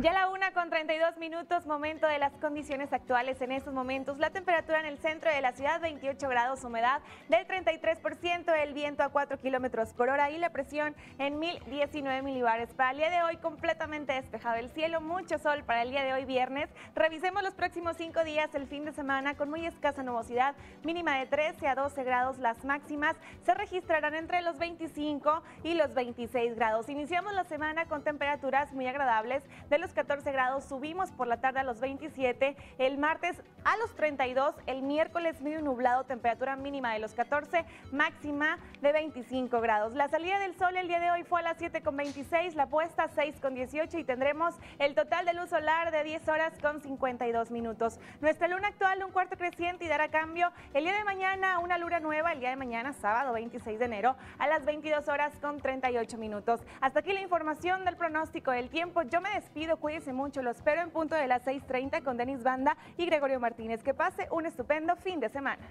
Ya la una con 32 minutos, momento de las condiciones actuales en estos momentos. La temperatura en el centro de la ciudad, 28 grados, humedad del 33%, el viento a 4 kilómetros por hora y la presión en 1019 milibares. Para el día de hoy, completamente despejado el cielo, mucho sol para el día de hoy, viernes. Revisemos los próximos cinco días, el fin de semana, con muy escasa nubosidad, mínima de 13 a 12 grados. Las máximas se registrarán entre los 25 y los 26 grados. Iniciamos la semana con temperaturas muy agradables de los 14 grados, subimos por la tarde a los 27, el martes a los 32, el miércoles medio nublado, temperatura mínima de los 14, máxima de 25 grados. La salida del sol el día de hoy fue a las 7.26, la puesta 6.18 y tendremos el total de luz solar de 10 horas con 52 minutos. Nuestra luna actual un cuarto creciente y dará cambio el día de mañana una luna nueva, el día de mañana sábado 26 de enero a las 22 horas con 38 minutos. Hasta aquí la información del pronóstico del tiempo. Yo me despido cuídense mucho. Lo espero en punto de las 6.30 con Denis Banda y Gregorio Martínez. Que pase un estupendo fin de semana.